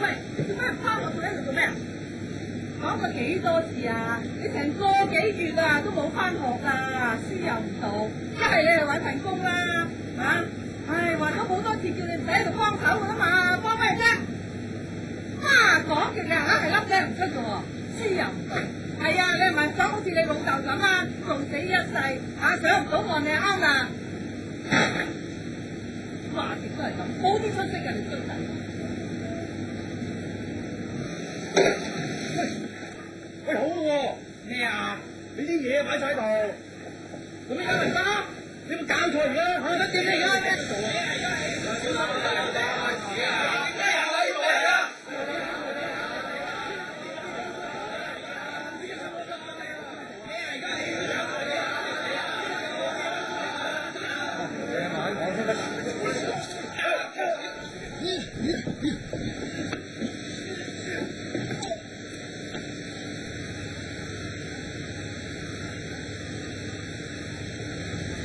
喂做咩唔我做度做咩讲咗几多次啊你成个几月啊都冇翻学噶书又唔到一系你哋搵份工啦啊。唉话咗好多次叫你唔使喺度帮手噶啦嘛帮咩啫妈讲极啊一系粒声唔出噶书又唔到系啊你系咪想好似你老豆咁啊穷死一世啊想唔到我你啱啦話極都係咁，冇啲出息嘅你衰仔。喂，喂好咯咩啊？你啲嘢擺晒喺度，做咩搞嚟㗎？你有冇搞錯而家？嚇，得點嚟㗎？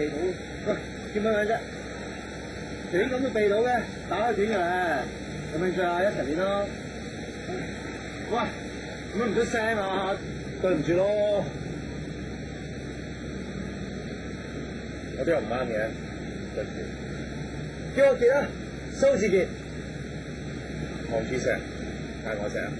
避到，喂，點樣樣啫？短咁都避到嘅，打開短嘅咧，有興趣啊？一齊練咯。喂，點解唔出聲啊？對唔住咯。有啲又唔啱嘅，對唔住。叫我傑啊，蘇志傑，黃志石，係我石啊。